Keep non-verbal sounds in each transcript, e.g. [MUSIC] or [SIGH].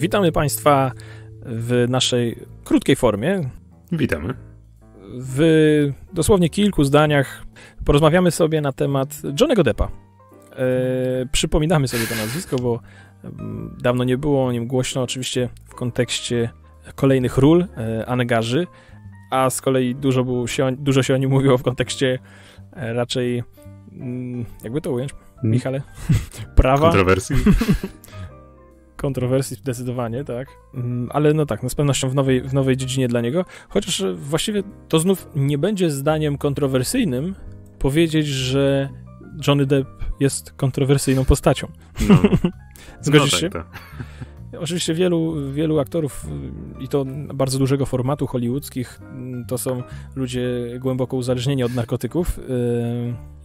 Witamy Państwa w naszej krótkiej formie. Witamy. W dosłownie kilku zdaniach porozmawiamy sobie na temat Johnego Deppa. E, przypominamy sobie to nazwisko, bo mm, dawno nie było o nim głośno, oczywiście w kontekście kolejnych ról e, Anegarzy, a z kolei dużo, było się, dużo się o nim mówiło w kontekście raczej, mm, jakby to ująć, hmm. Michale? [LAUGHS] Prawa. Kontrowersji. [LAUGHS] kontrowersji zdecydowanie, tak. Mm, ale no tak, no z pewnością w nowej, w nowej dziedzinie dla niego. Chociaż właściwie to znów nie będzie zdaniem kontrowersyjnym powiedzieć, że Johnny Depp jest kontrowersyjną postacią. No. [LAUGHS] Zgodzisz no tak, się? Tak. Oczywiście wielu, wielu aktorów i to bardzo dużego formatu hollywoodzkich to są ludzie głęboko uzależnieni od narkotyków. Y,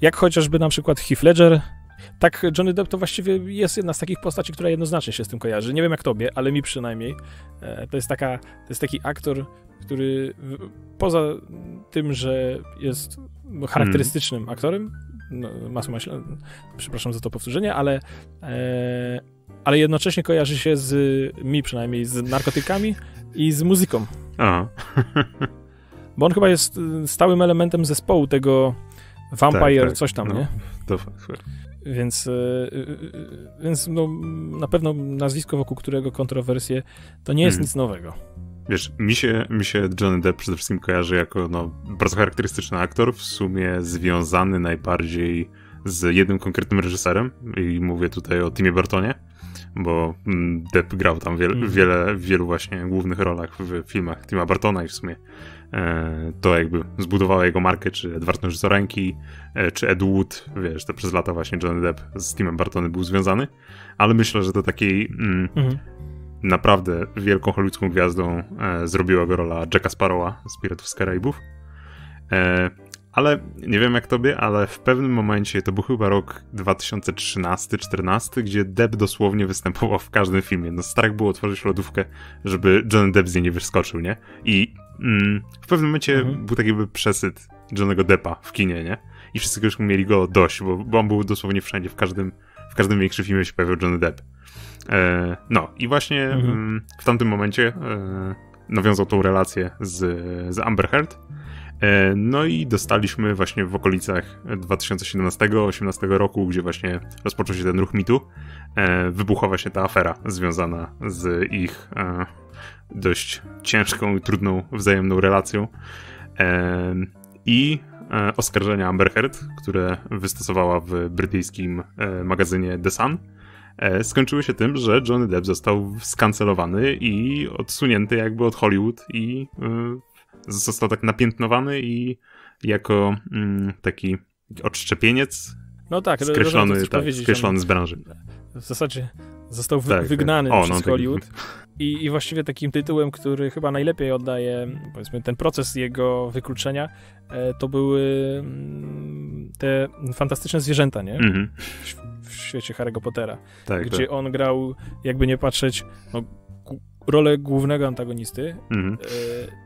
jak chociażby na przykład Heath Ledger, tak, Johnny Depp to właściwie jest jedna z takich postaci, która jednoznacznie się z tym kojarzy. Nie wiem jak tobie, ale mi przynajmniej. E, to jest, taka, to jest taki aktor, który poza tym, że jest charakterystycznym mm. aktorem, no, masło maśle, przepraszam za to powtórzenie, ale, e, ale jednocześnie kojarzy się z mi przynajmniej z narkotykami i z muzyką. Aha. Bo on chyba jest stałym elementem zespołu tego Vampire, tak, tak. coś tam, no, nie? To fakt. Więc, e, więc no, na pewno nazwisko, wokół którego kontrowersje, to nie jest hmm. nic nowego. Wiesz, mi się, mi się Johnny Depp przede wszystkim kojarzy jako no, bardzo charakterystyczny aktor, w sumie związany najbardziej z jednym konkretnym reżyserem i mówię tutaj o Timie Bartonie, bo mm, Depp grał tam wiele, mm. wiele, w wielu właśnie głównych rolach w filmach Tima Bartona i w sumie E, to jakby zbudowało jego markę, czy Edward Nożycorenki, e, czy Ed Wood, wiesz, to przez lata właśnie Johnny Depp z Timem Bartony był związany, ale myślę, że to takiej mm, mhm. naprawdę wielką hollywoodzką gwiazdą e, zrobiła go rola Jacka Sparrowa z Piratów z Karaibów. E, ale nie wiem jak tobie, ale w pewnym momencie, to był chyba rok 2013-14, gdzie Depp dosłownie występował w każdym filmie. No strach było otworzyć lodówkę, żeby Johnny Depp z niej nie wyskoczył, nie? I mm, w pewnym momencie mhm. był taki jakby przesyt Johnnego Deppa w kinie, nie? I wszyscy już mieli go dość, bo, bo on był dosłownie wszędzie, w każdym, w każdym większym filmie się pojawił Johnny Depp. E, no i właśnie mhm. mm, w tamtym momencie e, nawiązał tą relację z, z Amber Heard no i dostaliśmy właśnie w okolicach 2017-2018 roku, gdzie właśnie rozpoczął się ten ruch mitu, e, wybuchła właśnie ta afera związana z ich e, dość ciężką i trudną wzajemną relacją. I oskarżenia Amber Heard, które wystosowała w brytyjskim magazynie The Sun, skończyły się tym, że Johnny Depp został skancelowany i odsunięty jakby od Hollywood i został tak napiętnowany i jako mm, taki odszczepieniec no tak, skreślony, tak, skreślony z branży. W zasadzie został wy tak, tak. wygnany o, przez no, Hollywood. I, I właściwie takim tytułem, który chyba najlepiej oddaje, powiedzmy, ten proces jego wykluczenia, e, to były mm, te fantastyczne zwierzęta, nie? Mm -hmm. W, w, świecie Harry'ego Pottera. Tak, gdzie tak. on grał, jakby nie patrzeć, no, rolę głównego antagonisty mhm. E,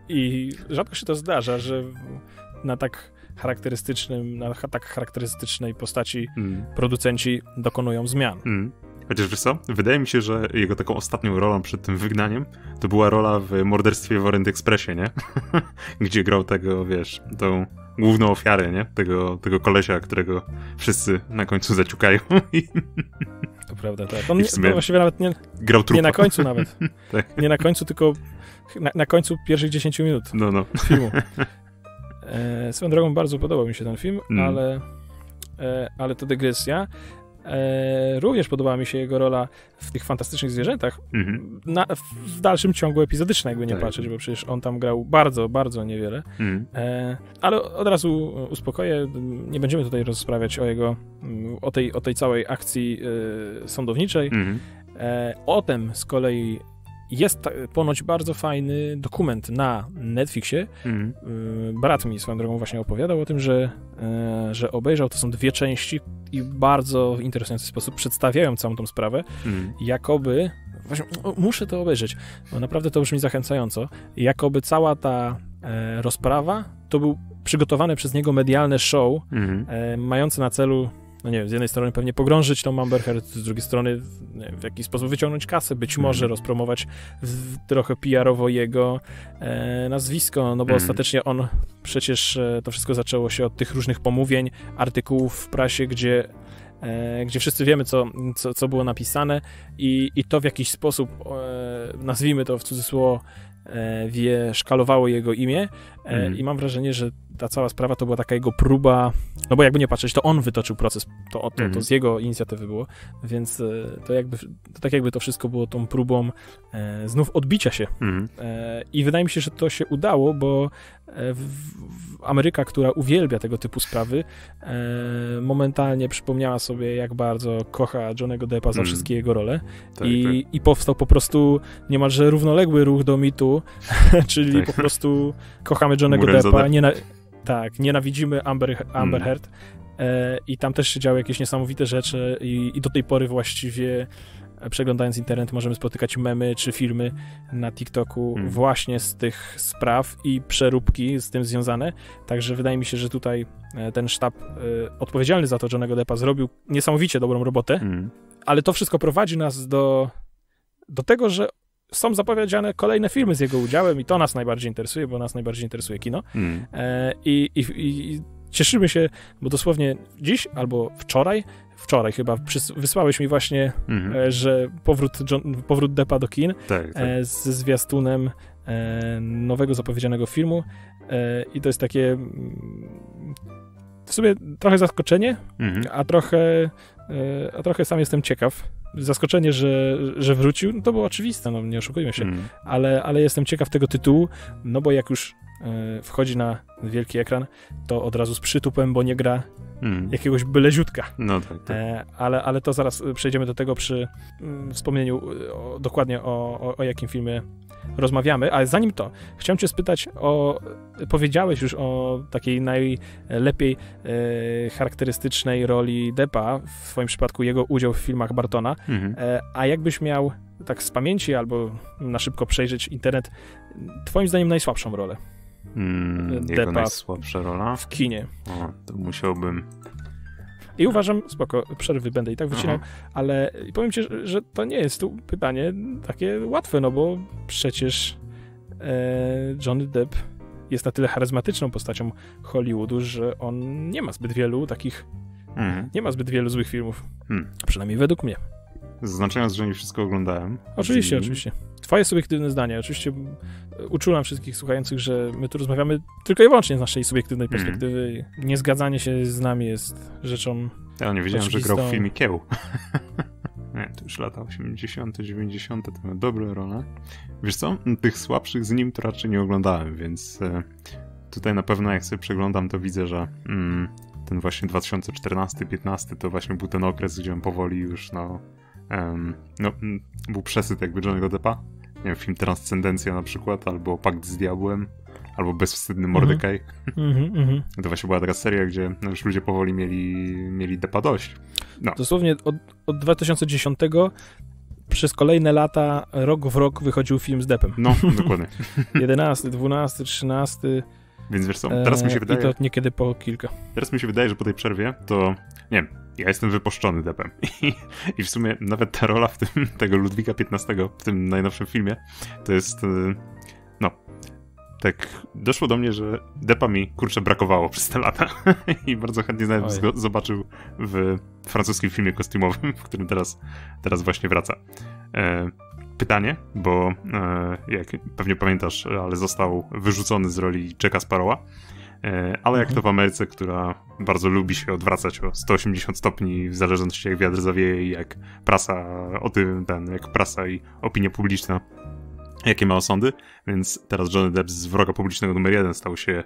i rzadko się to zdarza, że na tak charakterystycznym, na tak charakterystycznej postaci mhm. producenci dokonują zmian. Mhm. Chociaż wiesz co, wydaje mi się, że jego taką ostatnią rolą przed tym wygnaniem to była rola w Morderstwie w Orient Expressie, nie? [LAUGHS] Gdzie grał tego, wiesz, tą główną ofiarę, nie? Tego, tego kolesia, którego wszyscy na końcu zaciukają. [LAUGHS] to prawda, tak. On nie, no właściwie nawet nie, grał nie na końcu nawet. [LAUGHS] tak. Nie na końcu, tylko na, na, końcu pierwszych 10 minut no, no. filmu. [LAUGHS] E, swoją drogą bardzo podobał mi się ten film, mm. ale, e, ale to dygresja. E, również podobała mi się jego rola w tych fantastycznych zwierzętach. Mm-hmm. Na, w dalszym ciągu epizodycznej, jakby nie tak. patrzeć, bo przecież on tam grał bardzo, bardzo niewiele. Mm. E, ale od razu uspokoję, nie będziemy tutaj rozprawiać o jego, o tej, o tej całej akcji e, sądowniczej. Mm-hmm. o tym z kolei jest ponoć bardzo fajny dokument na Netflixie. Mm. Brat mi swoją drogą właśnie opowiadał o tym, że, e, że obejrzał. To są dwie części i bardzo w interesujący sposób przedstawiają całą tą sprawę. Mm. Jakoby, właśnie, muszę to obejrzeć, bo naprawdę to brzmi zachęcająco. Jakoby cała ta e, rozprawa to był przygotowane przez niego medialne show, Mhm. e, mające na celu, no nie wiem, z jednej strony pewnie pogrążyć tą Amber Heard, z drugiej strony wiem, w jakiś sposób wyciągnąć kasę, być Mhm. może rozpromować w, trochę PR-owo jego e, nazwisko, no bo Mhm. ostatecznie on, przecież e, to wszystko zaczęło się od tych różnych pomówień, artykułów w prasie, gdzie e, gdzie wszyscy wiemy, co, co, co było napisane i, i to w jakiś sposób, e, nazwijmy to w cudzysłowie, wie, szkalowało jego imię e, Mhm. i mam wrażenie, że ta cała sprawa to była taka jego próba, no bo jakby nie patrzeć, to on wytoczył proces, to, to, to Mhm. z jego inicjatywy było, więc e, to jakby, to tak jakby to wszystko było tą próbą e, znów odbicia się Mhm. E, I wydaje mi się, że to się udało, bo e, w, w Ameryka, która uwielbia tego typu sprawy, e, momentalnie przypomniała sobie, jak bardzo kocha Johnego Deppa za Mm. wszystkie jego role. Tak, I, I powstał po prostu niemalże równoległy ruch do mitu, [LAUGHS] czyli Tak. po prostu kochamy Johnego Murem Deppa, Depp. niena- tak, nienawidzimy Amber, Amber Mm. Heard. E, I tam też się działy jakieś niesamowite rzeczy i, i do tej pory właściwie e, przeglądając internet możemy spotykać memy czy filmy na TikToku Mm. właśnie z tych spraw i przeróbki z tym związane. Także wydaje mi się, że tutaj e, ten sztab e, odpowiedzialny za to Johnego Deppa zrobił niesamowicie dobrą robotę, Mhm. ale to wszystko prowadzi nas do, do tego, że są zapowiedziane kolejne filmy z jego udziałem i to nas najbardziej interesuje, bo nas najbardziej interesuje kino. Mhm. E, i, i, i cieszymy się, bo dosłownie dziś albo wczoraj, wczoraj chyba wysłałeś mi właśnie, Mhm. e, że powrót, John, powrót Deppa do kin Tak, tak. e, ze zwiastunem e, nowego zapowiedzianego filmu i to jest takie mm, w sumie trochę zaskoczenie, Mhm. a trochę, a trochę sam jestem ciekaw. Zaskoczenie, że, że wrócił, no to było oczywiste, no nie oszukujmy się, Mhm. ale, ale jestem ciekaw tego tytułu, no bo jak już wchodzi na wielki ekran, to od razu z przytupem, bo nie gra Mhm. jakiegoś byleziutka. No tak, tak. E, ale, ale to zaraz e, przejdziemy do tego przy mm, wspomnieniu e, o, dokładnie o, o, o jakim filmie rozmawiamy, ale zanim to, chciałem cię spytać o, powiedziałeś już o takiej najlepiej e, charakterystycznej roli Deppa, w swoim przypadku jego udział w filmach Bartona, Mhm. e, a jakbyś miał tak z pamięci albo na szybko przejrzeć internet, twoim zdaniem najsłabszą rolę Mm, jego Deppa. najsłabsza rola? w kinie. O, to musiałbym... I uważam, spoko, przerwy będę i tak wycinał, Aha. ale powiem ci, że, że to nie jest tu pytanie takie łatwe, no bo przecież e, Johnny Depp jest na tyle charyzmatyczną postacią Hollywoodu, że on nie ma zbyt wielu takich, Mhm. nie ma zbyt wielu złych filmów. Hmm. Przynajmniej według mnie. Zaznaczając, że nie wszystko oglądałem. Oczywiście, oczywiście. Twoje subiektywne zdanie. Oczywiście uczulam wszystkich słuchających, że my tu rozmawiamy tylko i wyłącznie z naszej subiektywnej Mhm. perspektywy. Niezgadzanie się z nami jest rzeczą Ja nie wiedziałem, że grał w filmie Kieł. [LAUGHS] nie, to już lata 80., 90., to miał dobre role. Wiesz co? Tych słabszych z nim to raczej nie oglądałem, więc e, tutaj na pewno jak sobie przeglądam, to widzę, że mm, ten właśnie 2014-15 to właśnie był ten okres, gdzie on powoli już no, em, no był przesyt jakby Johnny'ego Deppa. Nie wiem, film Transcendencja na przykład, albo Pakt z Diabłem, albo Bezwstydny Mordekaj. Mhm, mhm. To właśnie była taka seria, gdzie no, już ludzie powoli mieli, mieli Deppa dość. No. Dosłownie od, od 2010 przez kolejne lata, rok w rok wychodził film z Depem. No, [LAUGHS] dokładnie. 11, 12, 13. Więc wiesz co, teraz mi się e, wydaje, I to niekiedy po kilka. teraz mi się wydaje, że po tej przerwie to, nie wiem, ja jestem wypuszczony depem. [LAUGHS] I, I w sumie nawet ta rola w tym, tego Ludwika XV, w tym najnowszym filmie, to jest, y, no, tak doszło do mnie, że depa mi, kurczę, brakowało przez te lata. [LAUGHS] I bardzo chętnie nawet zobaczył w francuskim filmie kostiumowym, w którym teraz, teraz właśnie wraca. E, pytanie, bo e, jak pewnie pamiętasz, ale został wyrzucony z roli Jacka Sparrowa. E, ale jak to w Ameryce, która bardzo lubi się odwracać o 180 stopni, w zależności jak wiatr zawieje i jak prasa o tym, ten, jak prasa i opinia publiczna, jakie ma osądy, więc teraz Johnny Depp z wroga publicznego numer jeden stał się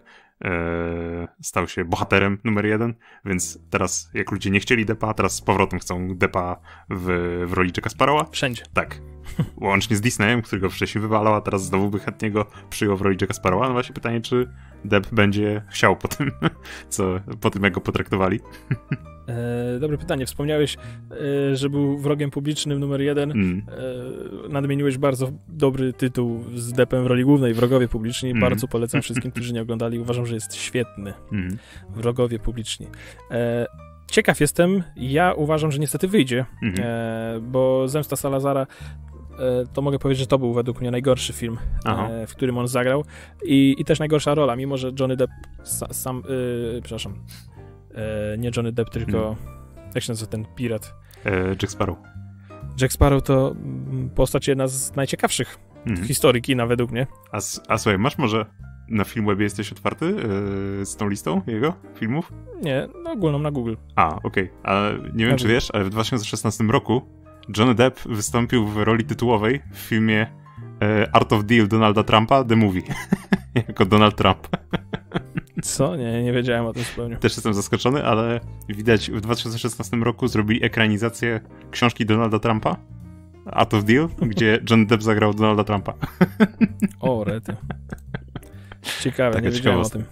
stał się bohaterem numer jeden, więc teraz jak ludzie nie chcieli Deppa, teraz z powrotem chcą Deppa w, w roli Jacka Sparrowa, Wszędzie. tak. [LAUGHS] Łącznie z Disneyem, który go wcześniej wywalał, a teraz znowu by chętnie go przyjął w roli Jacka Sparrowa. No właśnie pytanie, czy Depp będzie chciał po tym, [LAUGHS] co, po tym jak go potraktowali. [LAUGHS] E, dobre pytanie. Wspomniałeś, e, że był wrogiem publicznym numer jeden. Mm. E, nadmieniłeś bardzo dobry tytuł z Depem w roli głównej, Wrogowie Publiczni. Mm. Bardzo polecam [LAUGHS] wszystkim, którzy nie oglądali. Uważam, że jest świetny. Mm. Wrogowie Publiczni. E, ciekaw jestem. Ja uważam, że niestety wyjdzie, -hmm. bo Zemsta Salazara e, to mogę powiedzieć, że to był według mnie najgorszy film, e, w którym on zagrał I, i też najgorsza rola, mimo że Johnny Depp sa, sam, przepraszam, E, nie Johnny Depp, tylko hmm. jak się nazywa ten pirat? E, Jack Sparrow. Jack Sparrow to mm, postać jedna z najciekawszych hmm. historii kina według mnie. A, a słuchaj, masz może na Filmwebie jesteś otwarty yy, z tą listą jego filmów? Nie, no ogólną na Google. A, okej. Okay. A nie wiem, czy wiesz, ale w 2016 roku Johnny Depp wystąpił w roli tytułowej w filmie yy, Art of Deal Donalda Trumpa, The Movie. [LAUGHS] jako Donald Trump. [LAUGHS] Co? Nie, nie wiedziałem o tym zupełnie. Też jestem zaskoczony, ale widać w 2016 roku zrobili ekranizację książki Donalda Trumpa, Out of Deal, gdzie [LAUGHS] John Depp zagrał Donalda Trumpa. O, rety. Ciekawe, Taka nie wiedziałem o tym.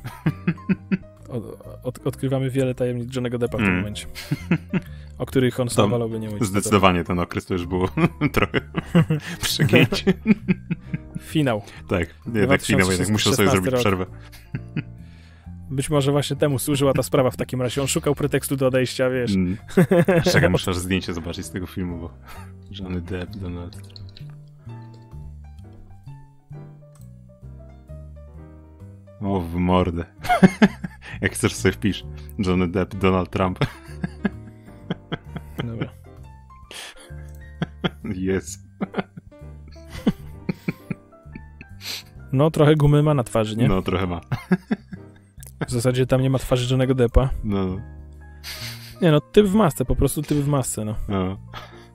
Od, od, odkrywamy wiele tajemnic Johnego Deppa w tym mm. momencie. O których on sam wolałby nie mówić. Zdecydowanie ten okres to już było [LAUGHS] trochę [LAUGHS] przegięcie. Finał. Tak, nie, tak finał jednak muszę sobie zrobić rok. przerwę. Być może właśnie temu służyła ta sprawa w takim razie. On szukał pretekstu do odejścia, wiesz. Mm. [LAUGHS] Czekaj, muszę zdjęcie zobaczyć z tego filmu, bo Johnny Depp, Donald... O, w mordę. [LAUGHS] Jak chcesz sobie wpisz. Johnny Depp, Donald Trump. [LAUGHS] Dobra. Jest. No, trochę gumy ma na twarzy, nie? No, trochę ma. W zasadzie tam nie ma twarzy żadnego depa. No. Nie no, typ w masce, po prostu typ w masce, no. no.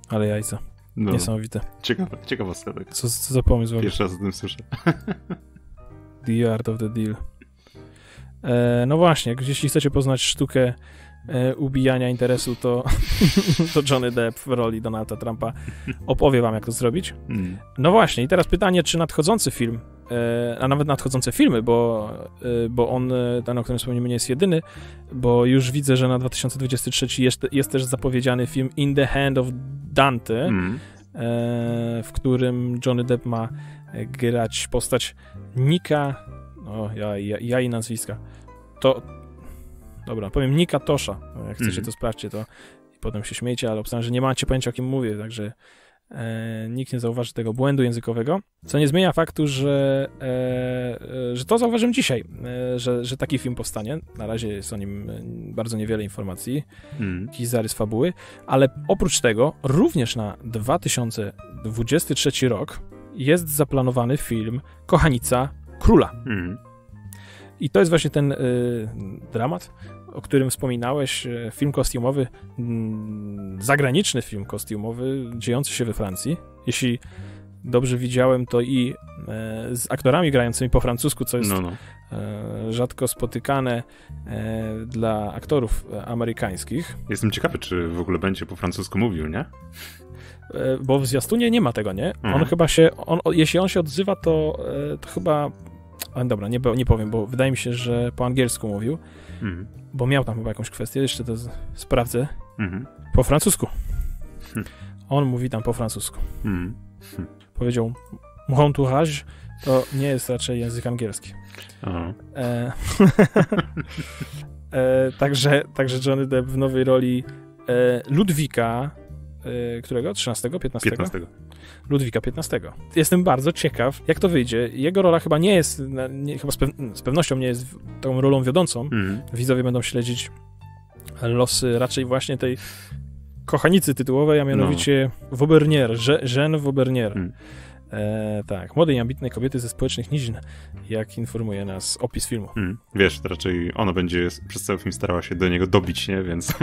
Ale jajca. No. Niesamowite. Ciekawe, ciekawostka. Tak. Co, co za pomysł? Pierwszy raz o tym słyszę. [LAUGHS] The art of the deal. E, no właśnie, jeśli chcecie poznać sztukę e, ubijania interesu, to, [LAUGHS] to Johnny Depp w roli Donalda Trumpa opowie wam, jak to zrobić. Mm. No właśnie, i teraz pytanie, czy nadchodzący film a nawet nadchodzące filmy, bo, e, bo on, e, ten, o którym wspomniemy, nie jest jedyny, bo już widzę, że na 2023 jest, jest też zapowiedziany film In the Hand of Dante, mm. w którym Johnny Depp ma grać postać Nika, o, ja, ja, ja i nazwiska, to, dobra, powiem Nika Tosza, jak chcecie mm. to sprawdźcie, to i potem się śmiejcie, ale obstawiam, że nie macie pojęcia, o kim mówię, także E, nikt nie zauważy tego błędu językowego, co nie zmienia faktu, że, e, e, że to zauważyłem dzisiaj, e, że, że taki film powstanie. Na razie jest o nim bardzo niewiele informacji, mm. jakiś zarys fabuły, ale oprócz tego również na 2023 rok jest zaplanowany film Kochanica Króla. Mm. I to jest właśnie ten y, dramat, o którym wspominałeś, e, film kostiumowy, mm, zagraniczny film kostiumowy, dziejący się we Francji. Jeśli dobrze widziałem, to i e, z aktorami grającymi po francusku, co jest no, no. E, rzadko spotykane dla aktorów amerykańskich. Jestem ciekawy, czy w ogóle będzie po francusku mówił, nie? Bo w zwiastunie nie ma tego, nie? Mhm. On chyba się, on, jeśli on się odzywa, to, to chyba ale dobra, nie, nie powiem, bo wydaje mi się, że po angielsku mówił, mhm. bo miał tam chyba jakąś kwestię, jeszcze to sprawdzę. Mhm. Po francusku. Hmm. On mówi tam po francusku. Mhm. Hmm. Powiedział mon tourage to nie jest raczej język angielski. E, [LAUGHS] e, także, także Johnny Depp w nowej roli e, Ludwika, e, którego? 13? 15? 15. Ludwika XV. Jestem bardzo ciekaw, jak to wyjdzie. Jego rola chyba nie jest, nie, chyba z, pew z, pewnością nie jest tą rolą wiodącą. Mm. Widzowie będą śledzić losy raczej właśnie tej kochanicy tytułowej, a mianowicie no. Wobernier, Jean Wobernier. Mm. E, tak, młodej i ambitnej kobiety ze społecznych nizin, jak informuje nas opis filmu. Hmm, wiesz, raczej ona będzie przez cały film starała się do niego dobić, nie? Więc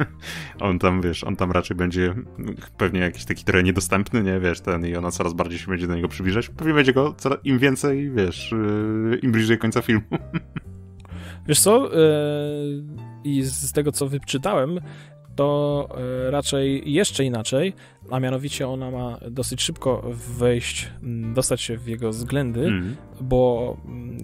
[LAUGHS] on tam, wiesz, on tam raczej będzie pewnie jakiś taki trochę niedostępny, nie? Wiesz, ten i ona coraz bardziej się będzie do niego przybliżać. Pewnie będzie go coraz, im więcej, wiesz, yy, im bliżej końca filmu. [LAUGHS] wiesz co? Yy, I z tego, co wyczytałem, to e, raczej jeszcze inaczej, a mianowicie ona ma dosyć szybko wejść, dostać się w jego względy, mm. bo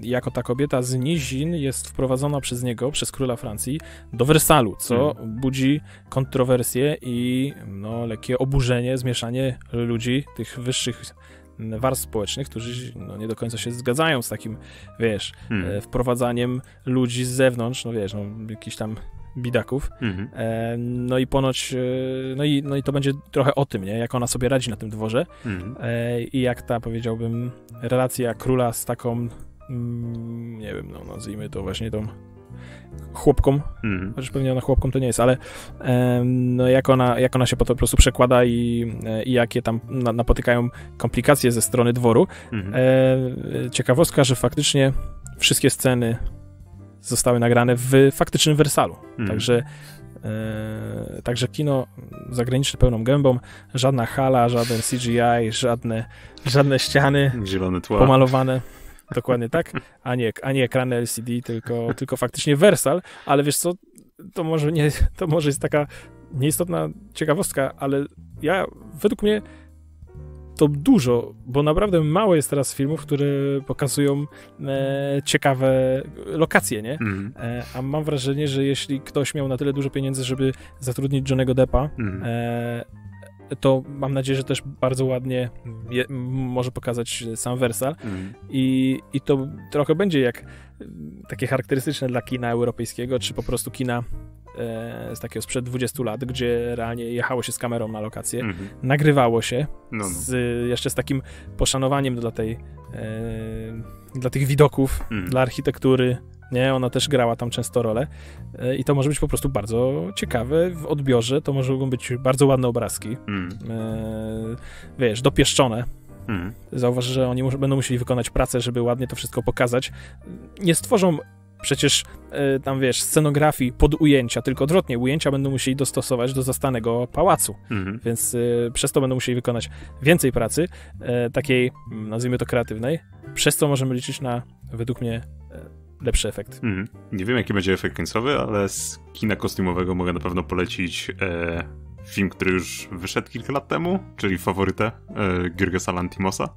jako ta kobieta z nizin jest wprowadzona przez niego, przez króla Francji, do Wersalu, co mm. budzi kontrowersje i no, lekkie oburzenie, zmieszanie ludzi, tych wyższych warstw społecznych, którzy no, nie do końca się zgadzają z takim, wiesz, hmm. wprowadzaniem ludzi z zewnątrz, no wiesz, no, jakiś tam bidaków. Mhm. E, no i ponoć, e, no i, no i to będzie trochę o tym, nie? Jak ona sobie radzi na tym dworze mhm. e, i jak ta, powiedziałbym, relacja króla z taką, mm, nie wiem, no nazwijmy to właśnie tą chłopką, mm. chociaż pewnie ona chłopką to nie jest, ale e, no jak, ona, jak ona się po prostu przekłada i, e, i jakie tam na, napotykają komplikacje ze strony dworu. Mm. E, ciekawostka, że faktycznie wszystkie sceny zostały nagrane w faktycznym Wersalu. Mm. Także e, także kino zagraniczne pełną gębą, żadna hala, żaden CGI, żadne, żadne ściany Zielone tła. pomalowane. Dokładnie tak, a nie, a nie ekrany LCD, tylko, tylko faktycznie Versal, ale wiesz co, to może nie, to może jest taka nieistotna ciekawostka, ale ja, według mnie to dużo, bo naprawdę mało jest teraz filmów, które pokazują e, ciekawe lokacje, nie? Mm. E, a mam wrażenie, że jeśli ktoś miał na tyle dużo pieniędzy, żeby zatrudnić Johnego Deppa, mm. e, to mam nadzieję, że też bardzo ładnie je, może pokazać sam Versal mm. I, i to trochę będzie jak takie charakterystyczne dla kina europejskiego, czy po prostu kina e, z takiego sprzed 20 lat, gdzie realnie jechało się z kamerą na lokację, mm -hmm. nagrywało się no, no. Z, jeszcze z takim poszanowaniem dla tej e, dla tych widoków, mm. dla architektury, nie? Ona też grała tam często rolę e, i to może być po prostu bardzo ciekawe w odbiorze, to mogą być bardzo ładne obrazki, mm. wiesz, dopieszczone. Mm. Zauważ, że oni będą musieli wykonać pracę, żeby ładnie to wszystko pokazać. Nie stworzą przecież e, tam, wiesz, scenografii pod ujęcia, tylko odwrotnie, ujęcia będą musieli dostosować do zastanego pałacu, mm. więc przez to będą musieli wykonać więcej pracy, takiej, nazwijmy to kreatywnej, przez co możemy liczyć na, według mnie, lepszy efekt. Mm. Nie wiem, jaki będzie efekt końcowy, ale z kina kostiumowego mogę na pewno polecić e, film, który już wyszedł kilka lat temu, czyli Faworytę e, Gürgesa Lantimosa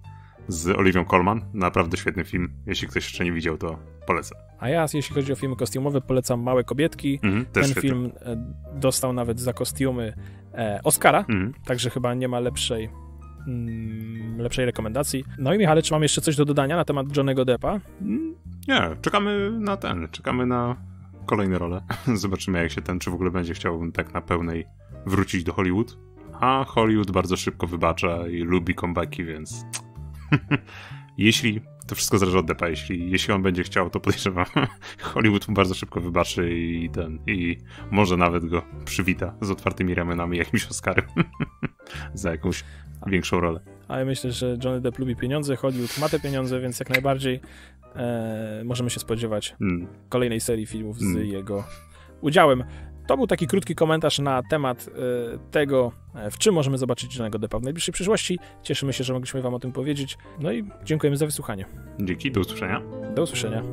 z Oliwią Colman. Naprawdę świetny film. Jeśli ktoś jeszcze nie widział, to polecam. A ja, jeśli chodzi o filmy kostiumowe, polecam Małe Kobietki. Mm, Ten świetny. film e, dostał nawet za kostiumy e, Oscara, mm. także chyba nie ma lepszej lepszej rekomendacji. No i Michale, czy mam jeszcze coś do dodania na temat Johnego Deppa? Mm, nie, czekamy na ten, czekamy na kolejne role. [LAUGHS] Zobaczymy jak się ten, czy w ogóle będzie chciał tak na pełnej wrócić do Hollywood. A Hollywood bardzo szybko wybacza i lubi comebacki, więc [LAUGHS] jeśli to wszystko zależy od Deppa, jeśli, jeśli on będzie chciał, to podejrzewam [LAUGHS] Hollywood mu bardzo szybko wybaczy i ten, i może nawet go przywita z otwartymi ramionami jakimś Oscarem za jakąś większą rolę. A ja myślę, że Johnny Depp lubi pieniądze, Hollywood ma te pieniądze, więc jak najbardziej e, możemy się spodziewać mm. kolejnej serii filmów z mm. jego udziałem. To był taki krótki komentarz na temat y, tego, e, w czym możemy zobaczyć Johnego Deppa w najbliższej przyszłości. Cieszymy się, że mogliśmy Wam o tym powiedzieć. No i dziękujemy za wysłuchanie. Dzięki, do usłyszenia. Do usłyszenia.